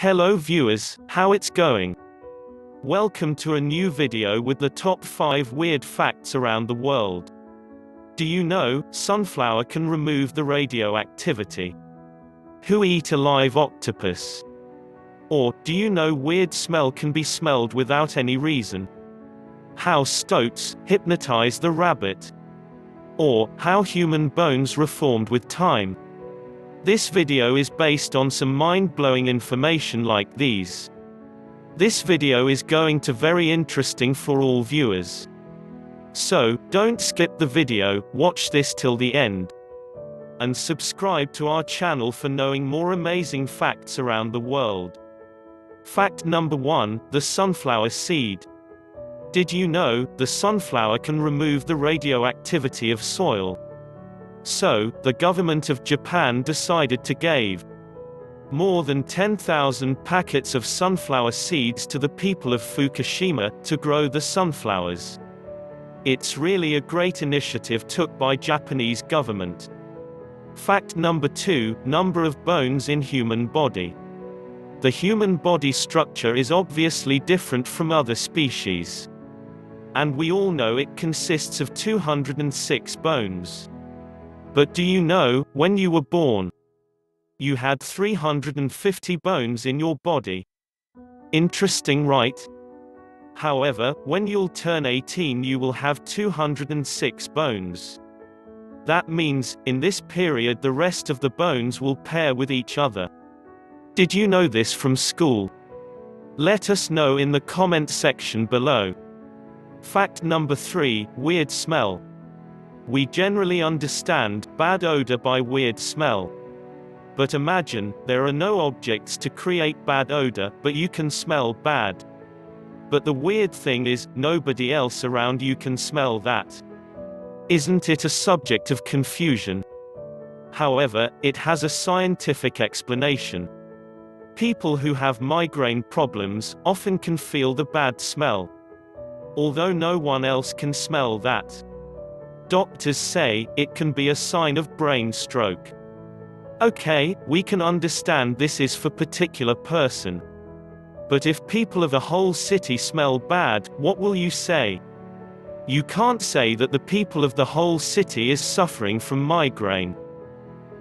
Hello viewers, how it's going? Welcome to a new video with the top 5 weird facts around the world. Do you know, sunflower can remove the radioactivity? Who eat a live octopus? Or, do you know weird smell can be smelled without any reason? How stoats hypnotize the rabbit? Or, how human bones reformed with time? This video is based on some mind-blowing information like these. This video is going to very interesting for all viewers. So, don't skip the video, watch this till the end. And subscribe to our channel for knowing more amazing facts around the world. Fact number 1, the sunflower seed. Did you know, the sunflower can remove the radioactivity of soil? So, the government of Japan decided to give more than 10,000 packets of sunflower seeds to the people of Fukushima to grow the sunflowers. It's really a great initiative took by Japanese government. Fact number 2, number of bones in human body. The human body structure is obviously different from other species. And we all know it consists of 206 bones. But do you know, when you were born, you had 350 bones in your body. Interesting right? However, when you'll turn 18 you will have 206 bones. That means, in this period the rest of the bones will pair with each other. Did you know this from school? Let us know in the comment section below. Fact number 3, weird smell. We generally understand bad odor by weird smell. But imagine, there are no objects to create bad odor, but you can smell bad. But the weird thing is, nobody else around you can smell that. Isn't it a subject of confusion? However, it has a scientific explanation. People who have migraine problems often can feel the bad smell. Although no one else can smell that. Doctors say, it can be a sign of brain stroke. Okay, we can understand this is for particular person. But if people of a whole city smell bad, what will you say? You can't say that the people of the whole city is suffering from migraine.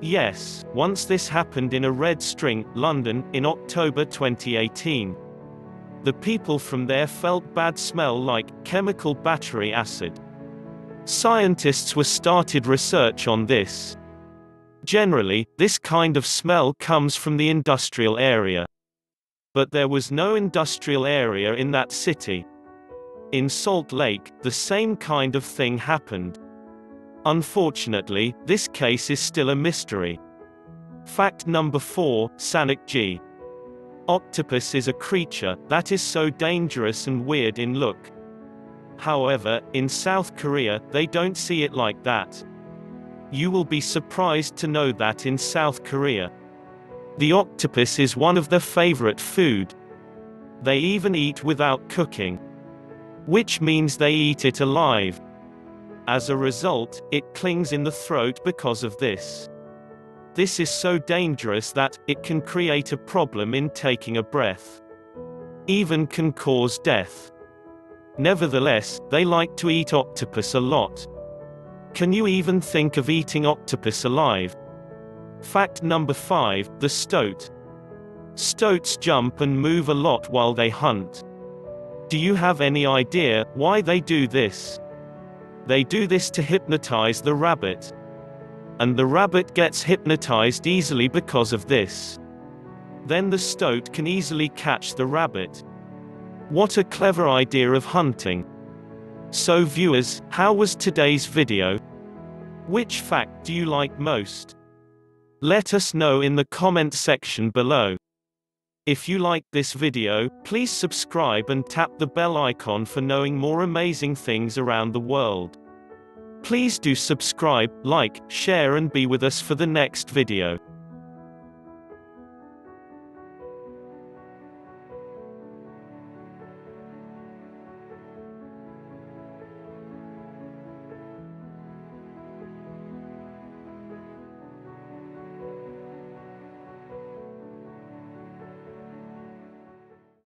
Yes, once this happened in a red string, London, in October 2018. The people from there felt bad smell like chemical battery acid. Scientists were started research on this. Generally, this kind of smell comes from the industrial area. But there was no industrial area in that city. In Salt Lake, the same kind of thing happened. Unfortunately, this case is still a mystery. Fact number 4, Sannakji. Octopus is a creature that is so dangerous and weird in look. However, in South Korea, they don't see it like that. You will be surprised to know that in South Korea, the octopus is one of their favorite food. They even eat without cooking. Which means they eat it alive. As a result, it clings in the throat because of this. This is so dangerous that, it can create a problem in taking a breath. Even can cause death. Nevertheless, they like to eat octopus a lot. Can you even think of eating octopus alive? Fact number 5, the stoat. Stoats jump and move a lot while they hunt. Do you have any idea why they do this? They do this to hypnotize the rabbit. And the rabbit gets hypnotized easily because of this. Then the stoat can easily catch the rabbit. What a clever idea of hunting. So viewers, how was today's video? Which fact do you like most? Let us know in the comment section below. If you liked this video, please subscribe and tap the bell icon for knowing more amazing things around the world. Please do subscribe, like, share and be with us for the next video.